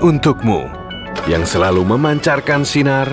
untukmu yang selalu memancarkan sinar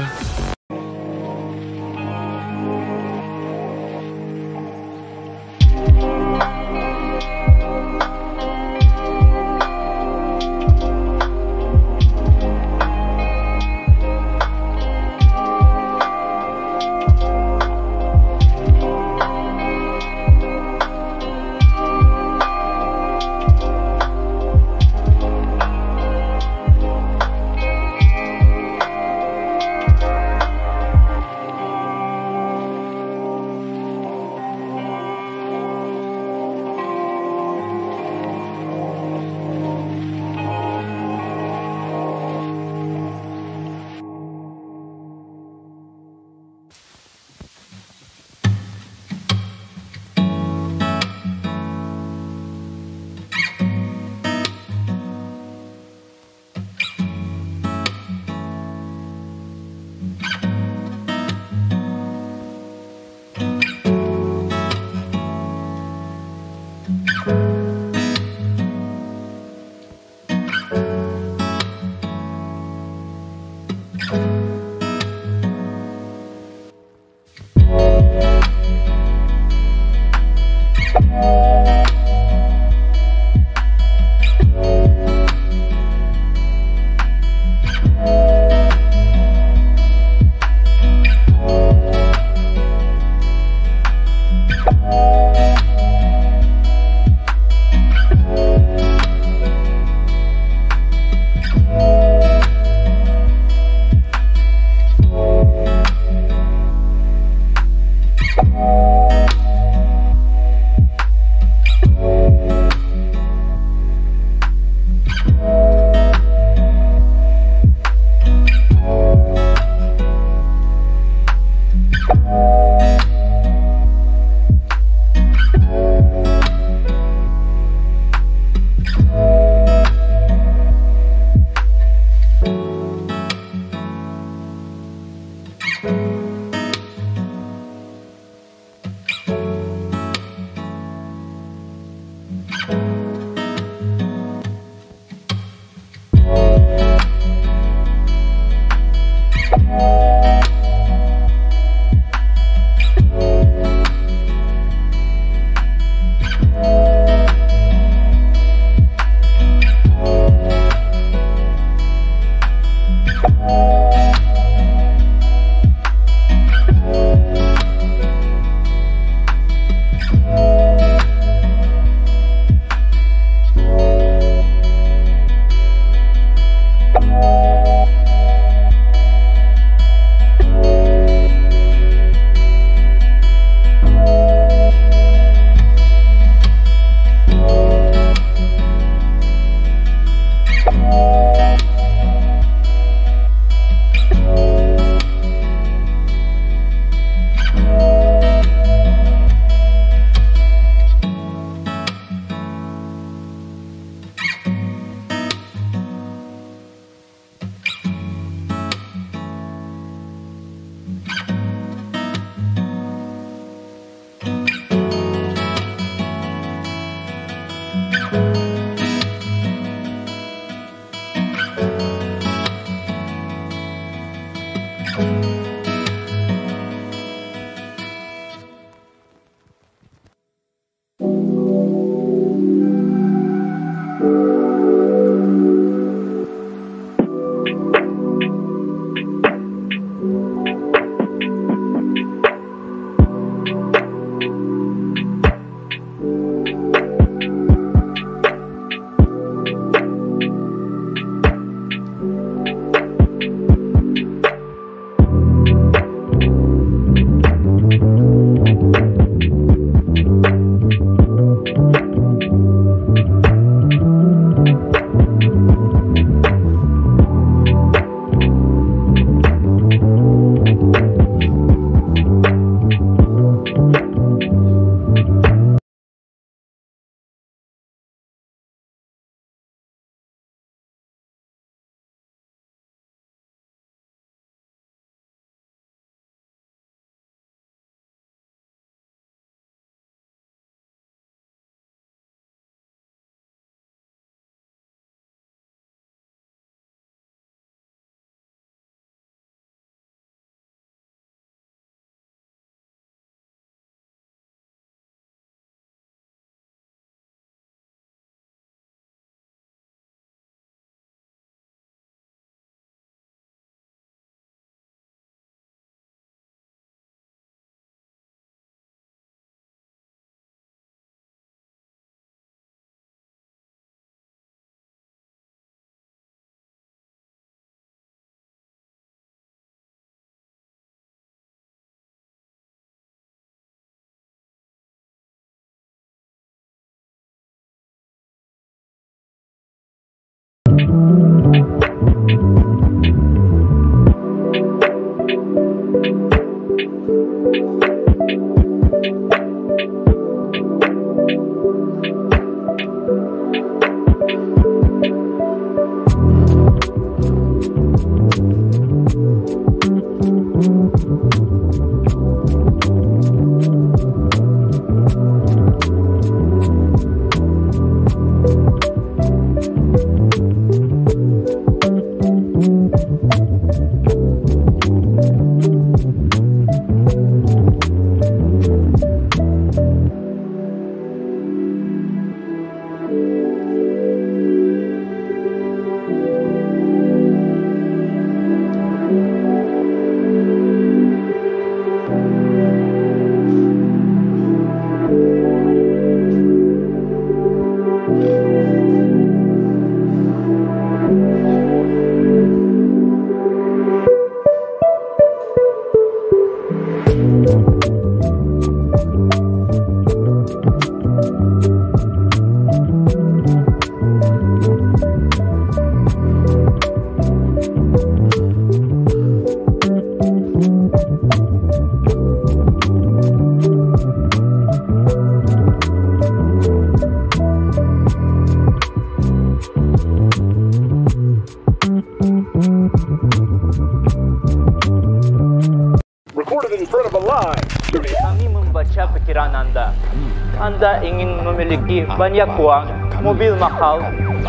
banyak uang, mobil mahal,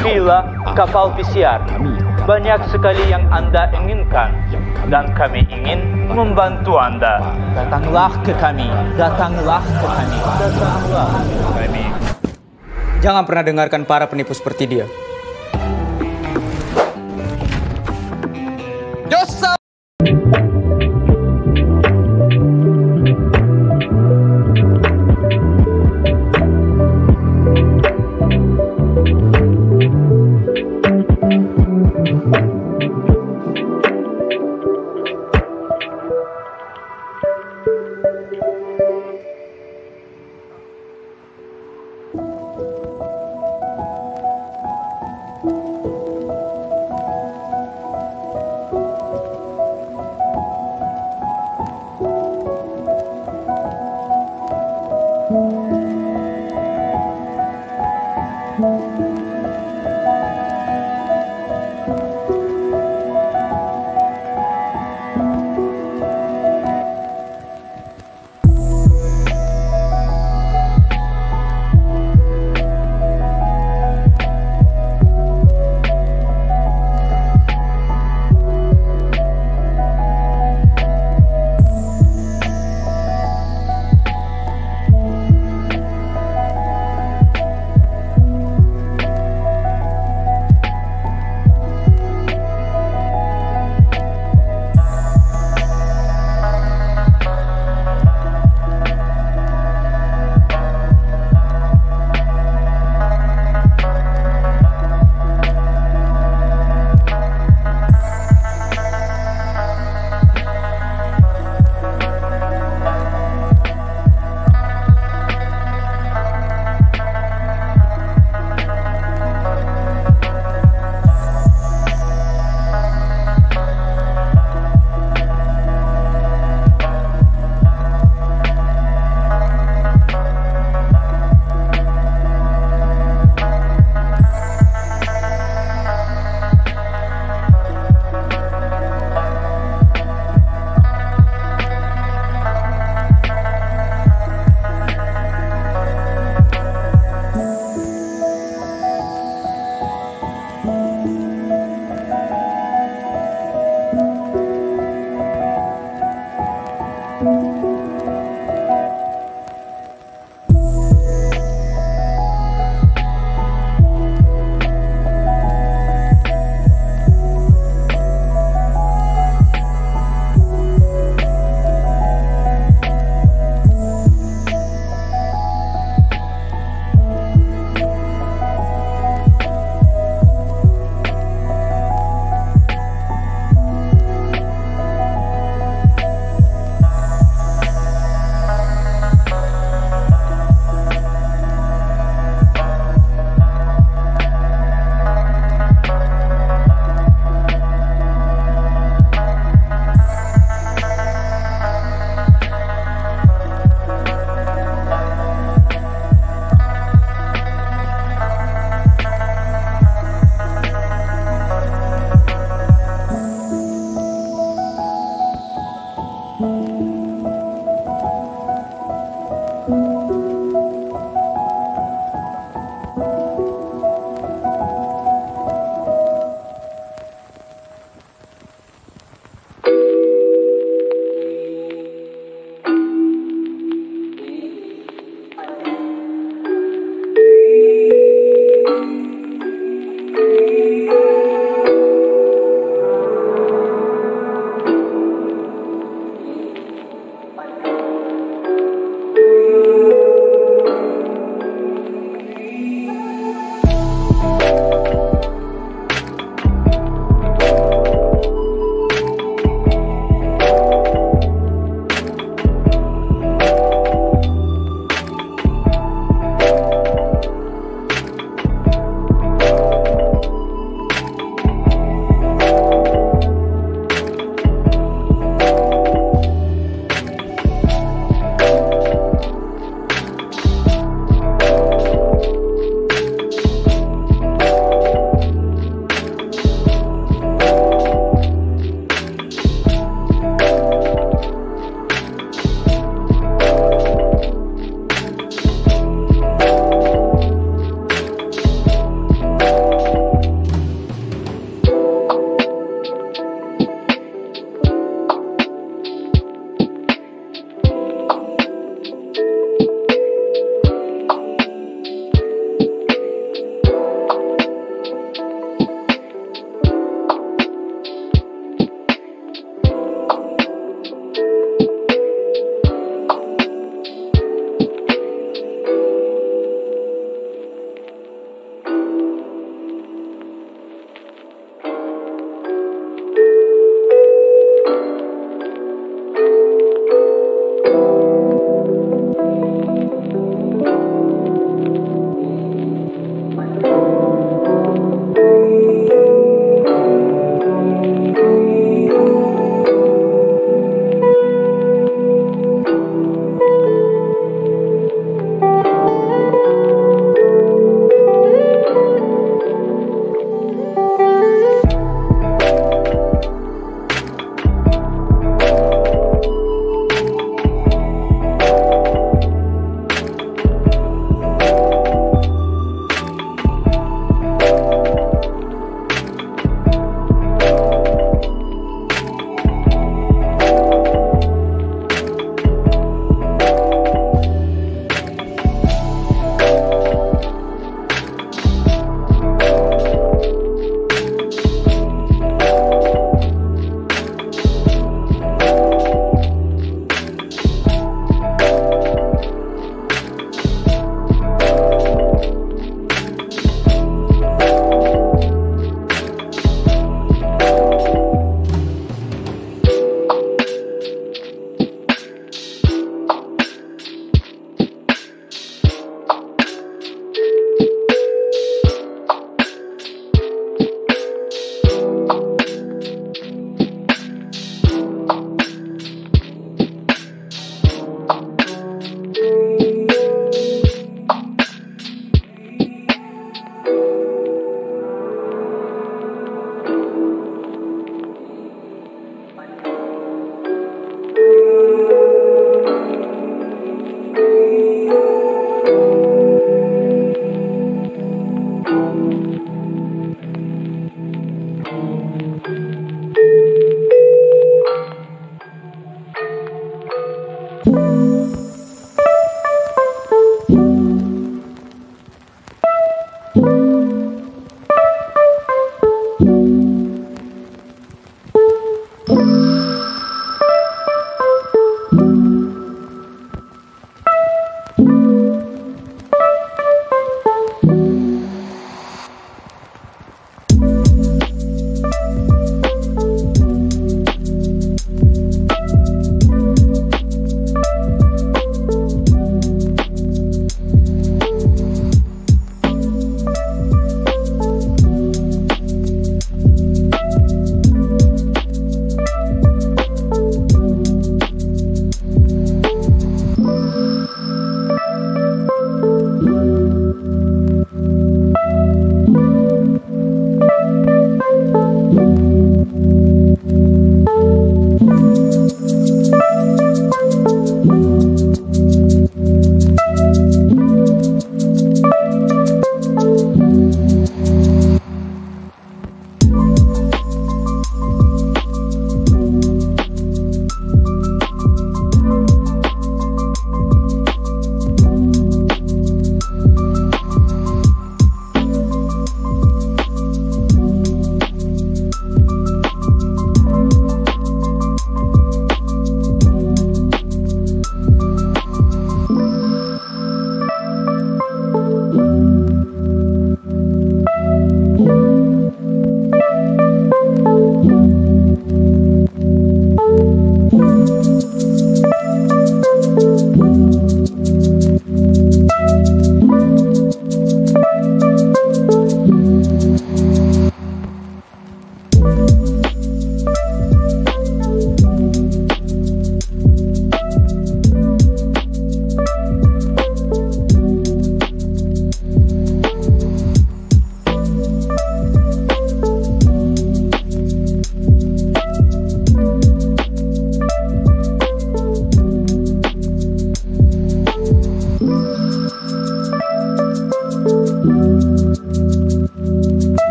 villa, kapal pesiar. Banyak sekali yang Anda inginkan. Dan kami ingin membantu Anda. Datanglah ke kami. Datanglah ke kami. Datanglah ke kami. Jangan pernah dengarkan para penipu seperti dia.